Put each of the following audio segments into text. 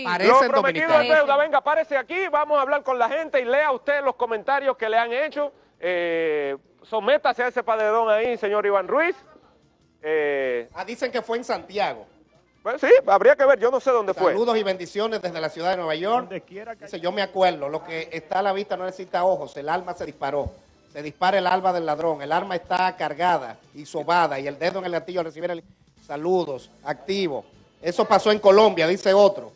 Lo Parecen prometido es deuda. Venga, párese aquí, vamos a hablar con la gente y lea usted los comentarios que le han hecho. Eh, sométase a ese padedón ahí, señor Iván Ruiz. Eh, Ah, dicen que fue en Santiago. pues sí, habría que ver, yo no sé dónde fue. Saludos y bendiciones desde la ciudad de Nueva York. Dice, yo me acuerdo, lo que está a la vista no necesita ojos, el alma se disparó. Se dispara el alma del ladrón, el arma está cargada y sobada y el dedo en el gatillo recibir el... Saludos, activo. Eso pasó en Colombia, dice otro.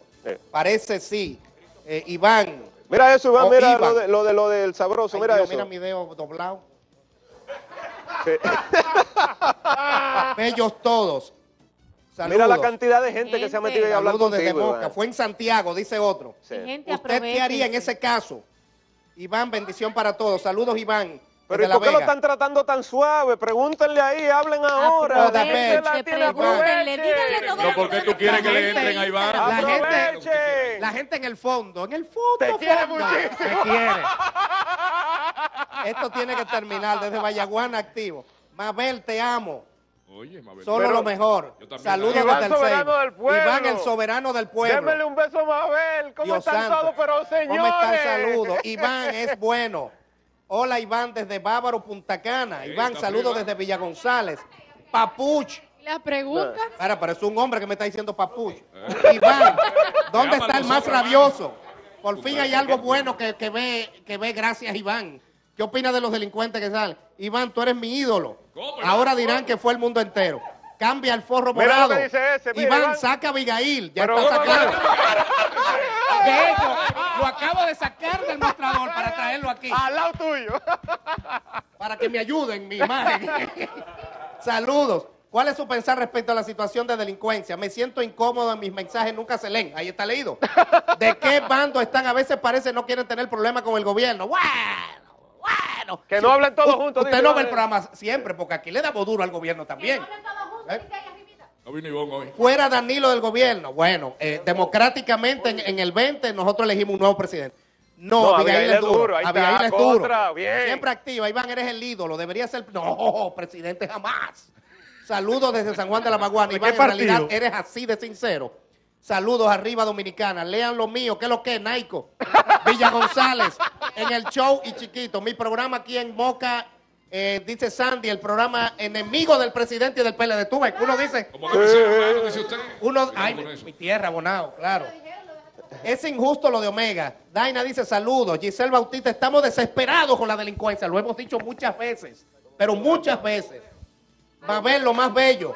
Parece sí. Eh, Iván. Mira eso, Iván, mira Iván. lo, de, lo, de, lo del sabroso, Ay, mira Dios, eso. mira mi dedo doblado. Sí. Bellos todos. Saludos. Mira la cantidad de gente que se ha metido ahí Saludos desde contigo, Boca. Iván. Fue en Santiago, dice otro. Sí. Gente, ¿Usted qué haría en ese caso? Iván, bendición para todos. Saludos, Iván. Pero ¿y por qué lo están tratando tan suave? Pregúntenle ahí, hablen ahora. Aproveche, La gente la tiene, pregúntenle, díganle todo No, ¿por qué tú quieres que le entren a Iván? La gente, la gente en el fondo, en el fondo. Te quiere muchísimo. te quiere. Esto tiene que terminar desde Vallaguana activo. Mabel, te amo. Oye, Mabel. Solo Pero- lo mejor. Yo también. Saludos desde el soberano del pueblo. Iván, el soberano del pueblo. Démele un beso a Mabel. ¿Cómo Dios están santo. todos? Pero señores. ¿Cómo están? Saludos. Iván es bueno. Hola, Iván, desde Bávaro, Punta Cana. Sí, Iván, saludos desde Villa González. Papuch. La pregunta. Para, pero es un hombre que me está diciendo papuch. Iván, ¿dónde está el más rabioso? Por fin hay parece algo bueno que, que ve, que ve gracias, Iván. ¿Qué opina de los delincuentes que salen? Iván, tú eres mi ídolo. Ahora dirán que fue el mundo entero. Cambia el forro morado. Iván, saca a Abigail. Ya está ¿cómo sacado. No? De hecho, lo acabo de sacar del mostrador para traerlo aquí. Al lado tuyo. para que me ayuden mi imagen. Saludos. ¿Cuál es su pensar respecto a la situación de delincuencia? Me siento incómodo en mis mensajes, nunca se leen. Ahí está leído. ¿De qué bando están? A veces parece no quieren tener problemas con el gobierno. Bueno, bueno. Que no hablen todos U- juntos, Usted dice, no ve el programa siempre, porque aquí le damos duro al gobierno también. ¿Eh? No vino Ivón hoy. Fuera Danilo del gobierno. Bueno, eh, democráticamente en, en el 20 nosotros elegimos un nuevo presidente. No, No, Abigail, es duro. ahí Abigail está, es duro. contra, bien. Siempre activa. Iván, eres el ídolo. Debería ser. No, presidente jamás. Saludos desde San Juan de la Maguana. ¿De Iván, en realidad eres así de sincero. Saludos arriba Dominicana. Lean lo mío. ¿Qué es lo que es? Naico. Villa González. En el show y chiquito. Mi programa aquí en Moca. Eh, dice Sandy, el programa enemigo del presidente y del PLD. Tú ves, que uno dice, hermano, dice usted. uno, ay, mi tierra, Bonao, claro. Es injusto lo de Omega. Daina dice saludos. Giselle Bautista, estamos desesperados con la delincuencia. Lo hemos dicho muchas veces, pero muchas veces. Mabel, lo más bello.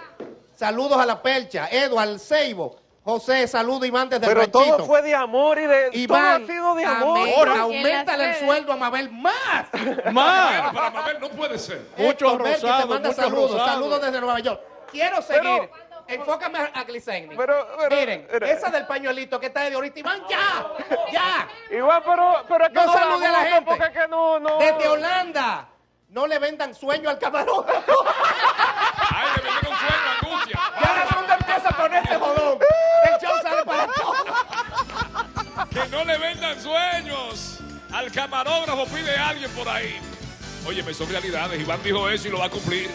Saludos a la Percha. Eduard Seibo. José, saludo Iván desde Pero el ranchito. todo fue de amor y de. Iván, todo ha sido de amor. amén. aumentale el sueldo a Mabel más. Bueno, para Mabel no puede ser. Mucho Mucho Héctor Bell, que te manda mucho saludos. rosado. Saludos desde Nueva York. Quiero seguir. Pero- Enfócame a Gliceni. Pero- pero- Miren, pero- esa del pañuelito que está de ahorita. Iván, ya, ya. Igual, pero, pero es que No no, salude a la gente. Porque es que no, no. Desde Holanda. No le vendan sueño al camarón. Al camarógrafo pide alguien por ahí. Oye, son realidades. Iván dijo eso y lo va a cumplir.